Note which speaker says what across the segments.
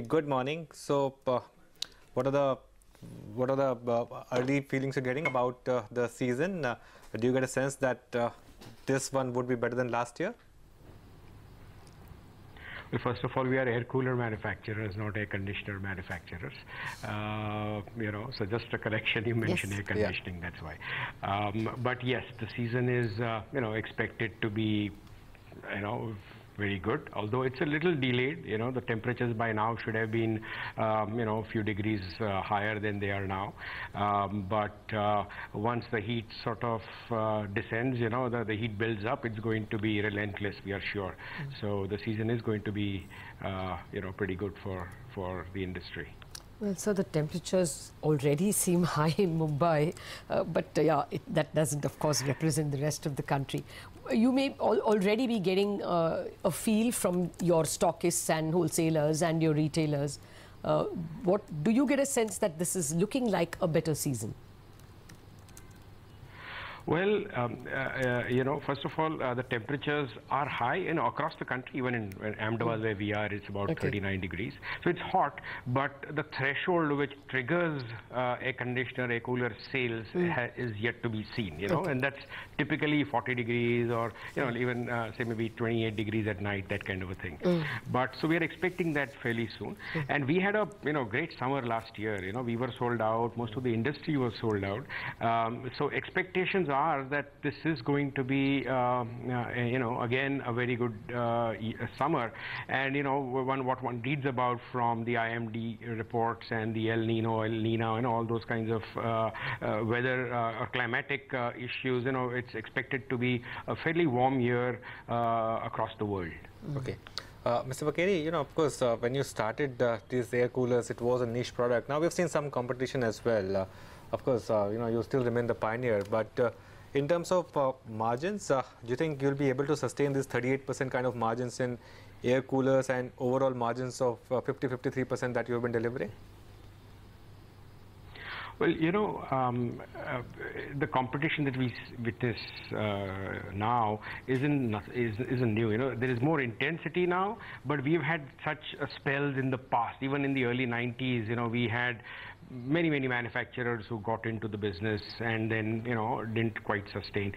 Speaker 1: Good morning. So, uh, what are the what are the uh, early feelings you're getting about uh, the season? Uh, do you get a sense that uh, this one would be better than last year?
Speaker 2: Well, first of all, we are air cooler manufacturers, not air conditioner manufacturers. Uh, you know, so just a correction. You mentioned
Speaker 3: Yes.
Speaker 2: air conditioning. That's why. Um, but yes, the season is uh, you know expected to be you know very good. Although it's a little delayed. You know, the temperatures by now should have been um, you know a few degrees uh, higher than they are now. Um, but uh, once the heat sort of uh, descends, you know, the, the heat builds up. It's going to be relentless. We are sure. So the season is going to be uh, you know pretty good for for the industry.
Speaker 3: Well, so the temperatures already seem high in Mumbai, uh, but uh, yeah, it, that doesn't, of course, represent the rest of the country. You may al already be getting uh, a feel from your stockists and wholesalers and your retailers. Uh, what do you get a sense that this is looking like a better season?
Speaker 2: Well, um, uh, uh, you know, first of all, uh, the temperatures are high, you know, across the country. Even in, in Ahmedabad, where we are, it's about
Speaker 3: Okay.
Speaker 2: 39 degrees. So it's hot, but the threshold which triggers uh, air conditioner, air cooler sales ha- is yet to be seen. You know,
Speaker 3: Okay.
Speaker 2: and that's typically 40 degrees, or you know, even uh, say maybe 28 degrees at night, that kind of a thing. But so we are expecting that fairly soon. And we had a you know great summer last year. You know, we were sold out. Most of the industry was sold out. Um, so expectations are that this is going to be um, uh, you know again a very good uh, uh, summer. And you know one what one reads about from the IMD reports and the El Nino, El Nina, and all those kinds of uh, uh, weather uh, or climatic issues. You know, it's expected to be a fairly warm year across the world.
Speaker 1: Okay. Uh, Mr. Bakeri, you know, of course, uh, when you started uh, these air coolers, it was a niche product. Now we've seen some competition as well. Of course, uh, you know, you still remain the pioneer. But uh, in terms of uh, margins, do you think you'll be able to sustain this 38% kind of margins in air coolers and overall margins of uh, 50, 53% that you have been delivering?
Speaker 2: Well, you know, um, uh, the competition that we witness uh, now isn't is, isn't new. You know, there is more intensity now, but we've had such spells in the past. Even in the early 90s, you know, we had many many manufacturers who got into the business and then you know didn't quite sustain.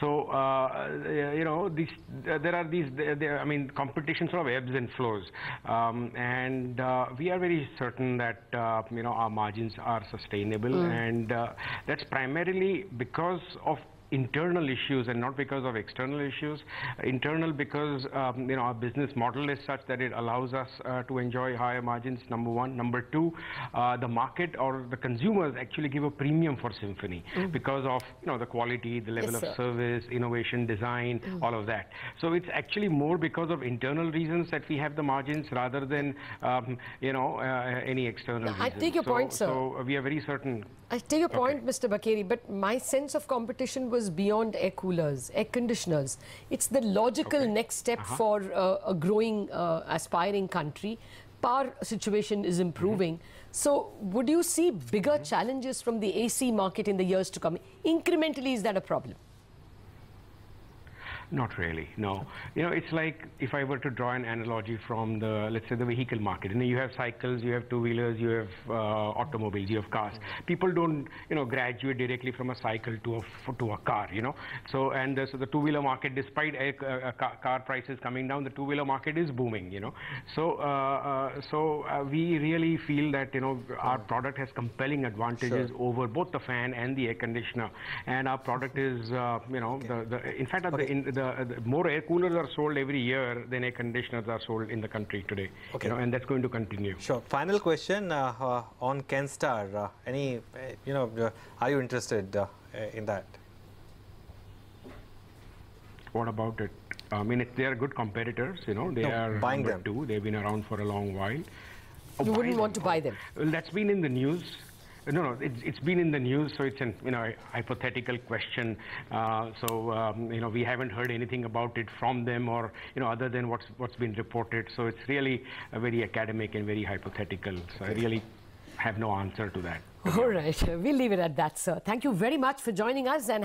Speaker 2: So uh, you know these uh, there are these there, i mean competition sort of ebbs and flows. Um, and uh, we are very certain that uh, you know our margins are sustainable. And uh, that's primarily because of internal issues and not because of external issues. Internal because um, you know our business model is such that it allows us uh, to enjoy higher margins. Number one. Number two, uh, the market or the consumers actually give a premium for Symphony because of you know the quality, the level
Speaker 3: Yes,
Speaker 2: of
Speaker 3: sir.
Speaker 2: service, innovation, design, all of that. So it's actually more because of internal reasons that we have the margins rather than um, you know uh, any external
Speaker 3: I
Speaker 2: reasons.
Speaker 3: take your
Speaker 2: so,
Speaker 3: point, sir.
Speaker 2: So we are very certain.
Speaker 3: I take your point, Mr. Bakeri, but my sense of competition was beyond air coolers, air conditioners. It's the logical next step for uh, a growing, uh, aspiring country. Power situation is improving. So, would you see bigger challenges from the AC market in the years to come? Incrementally, is that a problem?
Speaker 2: Not really, no. You know, it's like if I were to draw an analogy from the, let's say, the vehicle market. You know, you have cycles, you have two-wheelers, you have uh, automobiles, you have cars. People don't, you know, graduate directly from a cycle to a to a car. You know, so and uh, so the two-wheeler market, despite air, uh, uh, car, prices coming down, the two-wheeler market is booming. You know, so uh, uh, so uh, we really feel that you know our product has compelling advantages over both the fan and the air conditioner, and our product is, uh, you know, the, the in fact, the, in, the, the more air coolers are sold every year than air conditioners are sold in the country today.
Speaker 1: Okay.
Speaker 2: You know, and that's going to continue.
Speaker 1: Sure. Final question uh, uh, on Kenstar. Uh, any, uh, you know, uh, are you interested uh, uh, in that?
Speaker 2: What about it? I mean, it, they are good competitors. You know, they
Speaker 1: No,
Speaker 2: are
Speaker 1: buying them.
Speaker 2: too. They've been around for a long while. Oh,
Speaker 3: You wouldn't want to buy them.
Speaker 2: Well, that's been in the news. Uh, No, no, it's, it's been in the news, so it's an you know hypothetical question. Uh, so um, you know we haven't heard anything about it from them, or you know other than what's what's been reported. So it's really a very academic and very hypothetical. So I really have no answer to that.
Speaker 3: All right, we'll leave it at that, sir. Thank you very much for joining us and